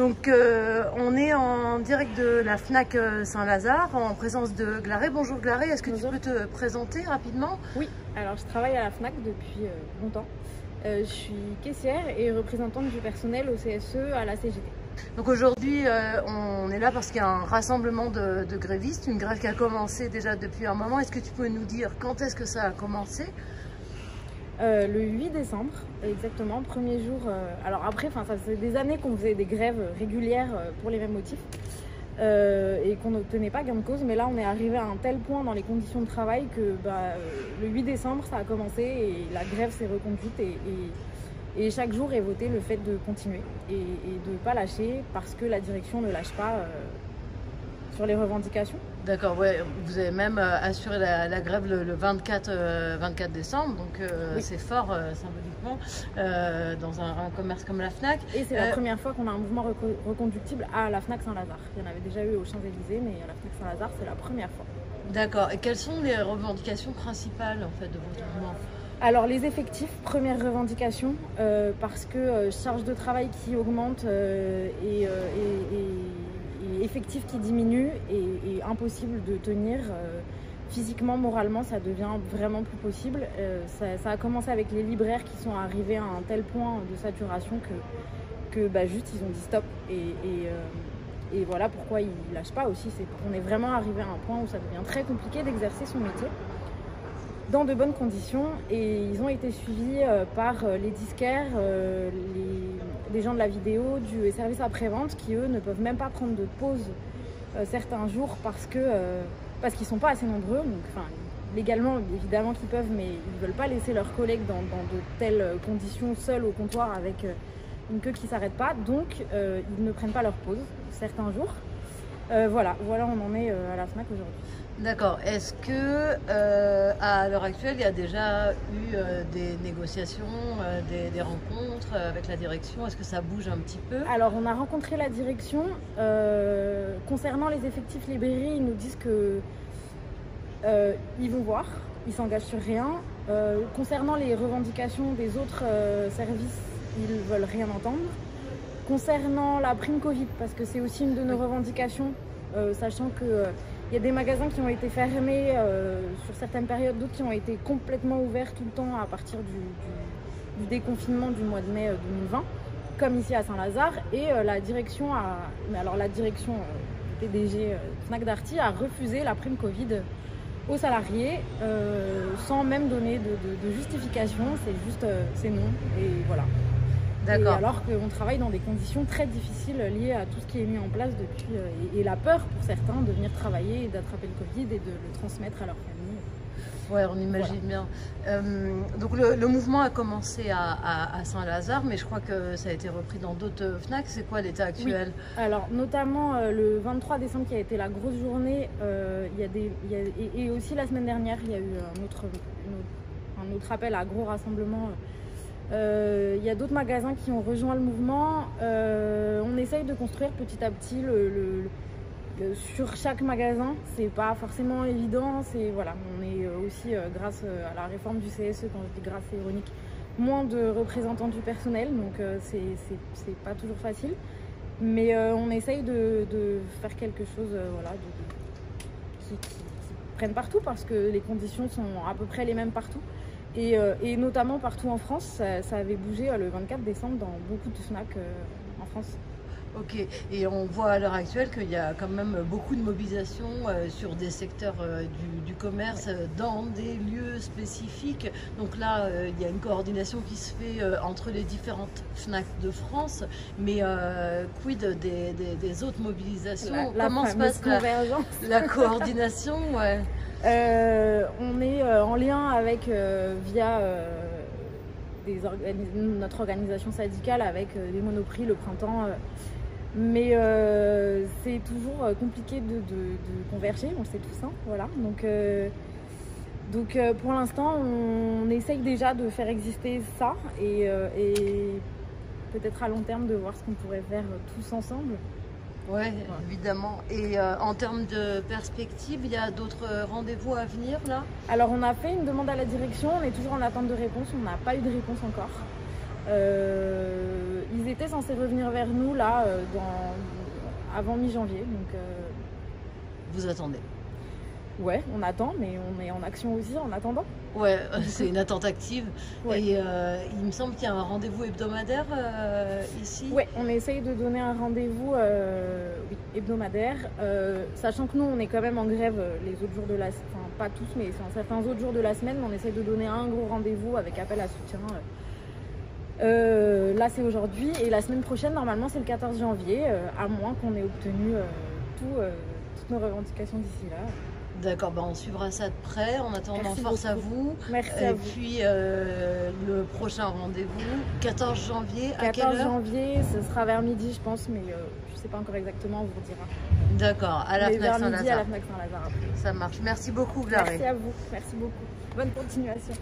Donc euh, on est en direct de la FNAC euh, Saint-Lazare en présence de Glaré. Bonjour Glaré, est-ce que Bonjour. tu peux te présenter rapidement? Oui, alors je travaille à la FNAC depuis euh, longtemps. Euh, je suis caissière et représentante du personnel au CSE à la CGT. Donc aujourd'hui euh, on est là parce qu'il y a un rassemblement de, de grévistes, une grève qui a commencé déjà depuis un moment. Est-ce que tu peux nous dire quand est-ce que ça a commencé? Euh, le 8 décembre, exactement, premier jour. euh, alors après, ça faisait des années qu'on faisait des grèves régulières euh, pour les mêmes motifs et qu'on n'obtenait pas gain de cause. Mais là, on est arrivé à un tel point dans les conditions de travail que bah, le 8 décembre, ça a commencé et la grève s'est reconduite et, chaque jour est voté le fait de continuer et, et de ne pas lâcher parce que la direction ne lâche pas sur les revendications. D'accord, ouais, vous avez même euh, assuré la, la grève le, le 24, euh, 24 décembre, donc euh, Oui. c'est fort euh, symboliquement dans un, un commerce comme la FNAC. Et c'est la première fois qu'on a un mouvement reco- reconductive à la FNAC Saint-Lazare. Il y en avait déjà eu aux Champs-Élysées, mais à la FNAC Saint-Lazare, c'est la première fois. D'accord, et quelles sont les revendications principales en fait de votre mouvement? Alors les effectifs, première revendication, parce que charge de travail qui augmente et, et- et- et effectifs qui diminuent et, impossible de tenir. euh, physiquement, moralement, ça devient vraiment plus possible. Euh, ça, a commencé avec les libraires qui sont arrivés à un tel point de saturation que, que bah, juste ils ont dit stop. Et, euh, et voilà pourquoi ils lâchent pas aussi. C'est qu'on est vraiment arrivé à un point où ça devient très compliqué d'exercer son métier dans de bonnes conditions et ils ont été suivis par les disquaires, les, les gens de la vidéo, du service après-vente qui eux ne peuvent même pas prendre de pause euh, certains jours parce que euh, parce qu'ils sont pas assez nombreux. Donc, légalement évidemment qu'ils peuvent, mais ils veulent pas laisser leurs collègues dans, de telles conditions seuls au comptoir avec euh, une queue qui s'arrête pas. Donc euh, ils ne prennent pas leur pause certains jours. Euh, voilà, voilà, on en est euh, à la Fnac aujourd'hui. D'accord, est-ce que euh, à l'heure actuelle il y a déjà eu euh, des négociations, euh, des, des rencontres avec la direction? Est-ce que ça bouge un petit peu? Alors, on a rencontré la direction. Concernant les effectifs librairies, ils nous disent que ils vont voir, ils s'engagent sur rien. Concernant les revendications des autres services, ils veulent rien entendre. Concernant la prime Covid, parce que c'est aussi une de nos revendications, euh, sachant que euh, y a des magasins qui ont été fermés euh, sur certaines périodes, d'autres qui ont été complètement ouverts tout le temps à partir du, du- du déconfinement du mois de mai euh, 2020 comme ici à Saint-Lazare. Et la direction a, mais alors la direction PDG Fnac Darty a refusé la prime Covid aux salariés sans même donner de, de- de justification. C'est juste, c'est non. Et voilà. Et alors qu'on travaille dans des conditions très difficiles liées à tout ce qui est mis en place depuis euh, et, et la peur pour certains de venir travailler et d'attraper le Covid et de le transmettre à leur famille. Ouais, on imagine bien. Euh, donc le, le mouvement a commencé à, à- à Saint-Lazare, mais je crois que ça a été repris dans d'autres FNAC. C'est quoi l'état actuel? Alors, notamment euh, le 23 décembre qui a été la grosse journée, euh, y a des, il y a- et, et aussi la semaine dernière, il y a eu un autre, une autre- un autre appel à gros rassemblement. Euh, il y a d'autres magasins qui ont rejoint le mouvement. Euh, on essaye de construire petit à petit sur chaque magasin. C'est pas forcément évident. C'est voilà, on est euh, aussi grâce à la réforme du CSE, quand je dis grâce, c'est ironique, moins de représentants du personnel, donc c'est pas toujours facile. Mais on essaye de, de faire quelque chose voilà, qui- qui prenne partout parce que les conditions sont à peu près les mêmes partout. Et, euh, et notamment partout en France, ça, ça avait bougé euh, le 24 décembre dans beaucoup de FNAC euh, en France. Ok. Et on voit à l'heure actuelle qu'il y a quand même beaucoup de mobilisation euh, sur des secteurs euh, du, du commerce euh, dans des lieux spécifiques. Donc là, il y a une coordination qui se fait entre les différentes FNAC de France. Mais quid des, des- des autres mobilisations? La, la Comment se fameuse passe la, convergence? la coordination? Ouais. Euh, on est euh, en lien avec, euh, via notre organisation syndicale avec les monoprix, le printemps. mais c'est toujours compliqué de, converger, on le sait tous. hein, voilà. Donc, donc pour l'instant, on, essaye déjà de faire exister ça et, peut-être à long terme de voir ce qu'on pourrait faire tous ensemble. Ouais, évidemment. Et euh, en termes de perspective, il y a d'autres euh, rendez-vous à venir là? Alors on a fait une demande à la direction, on est toujours en attente de réponse, on n'a pas eu de réponse encore. ils étaient censés revenir vers nous là dans, avant mi-janvier. Donc, Vous attendez Ouais, on attend, mais on est en action aussi en attendant. Ouais, c'est une attente active. Et euh, il me semble qu'il y a un rendez-vous hebdomadaire euh, ici. Ouais, on essaye de donner un rendez-vous euh, hebdomadaire, sachant que nous, on est quand même en grève les autres jours de la semaine, enfin pas tous, mais c'est certains autres jours de la semaine, mais on essaye de donner un gros rendez-vous avec appel à soutien. là, c'est aujourd'hui, et la semaine prochaine, normalement, c'est le 14 janvier, à moins qu'on ait obtenu toutes nos revendications d'ici là. D'accord, bah on suivra ça de près. En attendant, force à vous. Merci Et à vous. puis euh, le prochain rendez-vous, 14 janvier. 14 à quelle heure janvier, ce sera vers midi, je pense, mais euh, je ne sais pas encore exactement, on vous dira. D'accord, à la la FNAC Saint-Lazare. Ça marche. Merci beaucoup, Claré. Merci à vous. Merci beaucoup. Bonne continuation.